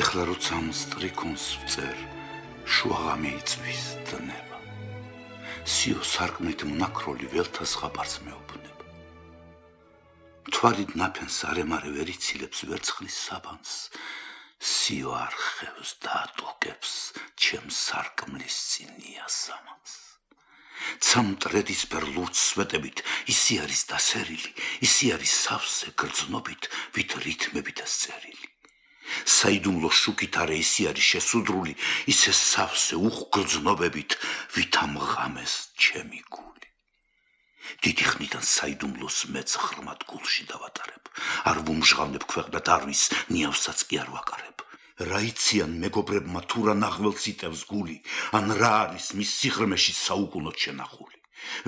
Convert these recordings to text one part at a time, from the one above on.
ეხლა როცა ამ სტრიქონს ვწერ, შუაღამი იწვის დნება. სიო სარკმლით მონაქროლი ველთას ხაბარს მეუბნება. თვალით ნაფენს არემარე ვერ იცილებს ვერცხლის საბანს. სიო არხევს და ატოკებს ჩემ სარკმლის წინია სამას. ცამტრედის პერლურს სვეტებით ისი არის დასერილი, ისი არის სავსე გრძნობით, ვით რითმებით ასწერილი. საიდუმლო შუქით არა ისი არის შესუდრული, ისე სავსე უხგრძნობებით, ვით ამღამეს ჩემი გული. დიდი ხნიდან საიდუმლოს მეც ხრმად გულში დავატარებ. არ ვუმჟღავნებ ქვეყნად არვის, ნიავსაც კი არ ვაკარებ. რაიციან მეგობრებმა თუ რა ნახველს იტევს გული, ან რა არის მის სიღრმეში საუკუნოდ შენახული.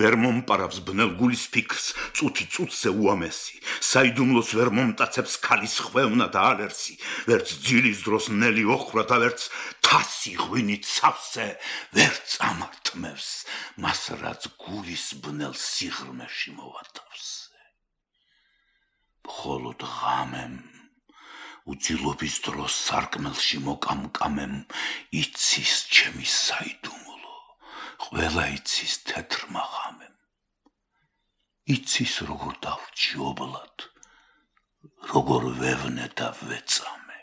ვერ მომპარავს ბნელ გულის ფიქრს, წუთი წუთზე უამესი. საიდუმლოს ვერ მომტაცებს ქალის ხვევნა და ალერსი, ვერც ძილის დროს ნელი ოხრა და ვერც თასი ღვინით სავსე ვერ წამართმევს, მას რაც გულის ბნელ სიღრმეში მოვატავს. მხოლოდ ღამემ უძილობის დროს სარკმელში მოკამკამემ იცის ჩემი საიდუმლო ყველა იცის თეთრმა ღამემ. იცის როგორ დავჭი ობლად, როგორ ვევნე და ვეწამე.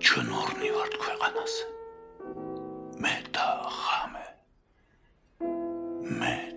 ჩვენ ორნი ვართ ქვეყანაზე. მე და ღამე. მე